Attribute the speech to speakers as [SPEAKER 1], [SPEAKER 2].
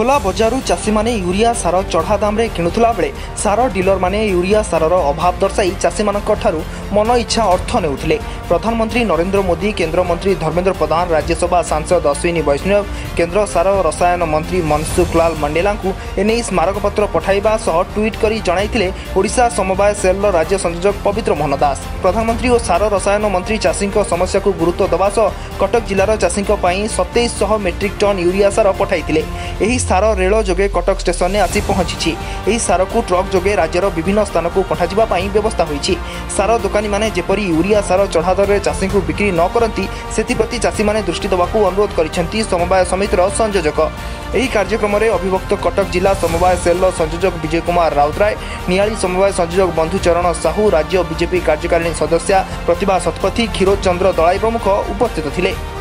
[SPEAKER 1] খোলা ବଜାରରୁ ଚାଷୀମାନେ ୟୁରିଆ ସାର ଚଢ଼ା ଦାମରେ କିଣୁଥିଲା ବେଳେ ସାର ଡିଲରମାନେ ୟୁରିଆ ସାରର ଅଭାବ ଦର୍ଶାଇ ଚାଷୀମାନଙ୍କଠାରୁ मन इच्छा अर्थ नेउने प्रधानमन्त्री नरेन्द्र मोदी केन्द्रमन्त्री धर्मेन्द्र प्रधान राज्यसभा सांसद अश्विनी वैष्णव केन्द्र सार रसायन मन्त्री मनसुख लाल मण्डेलामारकपत्र पठाइ ट्विट गरिवाय सेल र राज्य संयोजक पवित्र मोहन दास प्रधानमन्त्री सार रसन मन्त्री चासीको समस्याको गुरुत्व कटक जाषी सतैस मेट्रिक टन युरी सार पठाइ सार रेलो कटक स्टेशन स्टेसन आसिस पहुँचि ट्रक जोगे राज्य विभिन्न स्थानको पठाइदिनु व्यवस्था ଦୋକାନୀମାନେ ଯେପରି ୟୁରିଆ ସାର ଚଢ଼ା ଦରରେ ଚାଷୀଙ୍କୁ ବିକ୍ରି ନ କରନ୍ତି ସେଥିପ୍ରତି ଚାଷୀମାନେ ଦୃଷ୍ଟି ଦେବାକୁ ଅନୁରୋଧ କରିଛନ୍ତି ସମବାୟ ସମିତିର ସଂଯୋଜକ ଏହି କାର୍ଯ୍ୟକ୍ରମରେ ଅଭିଭକ୍ତ କଟକ ଜିଲ୍ଲା ସମବାୟ ସେଲ୍ର ସଂଯୋଜକ ବିଜୟ କୁମାର ରାଉତରାୟ ନିଆଳି ସମବାୟ ସଂଯୋଜକ ବନ୍ଧୁଚରଣ ସାହୁ ରାଜ୍ୟ ବିଜେପି କାର୍ଯ୍ୟକାରିଣୀ ସଦସ୍ୟା ପ୍ରତିଭା ଶତପଥୀ କ୍ଷୀରୋଦ ଚନ୍ଦ୍ର ଦଳାଇ ପ୍ରମୁଖ ଉପସ୍ଥିତ ଥିଲେ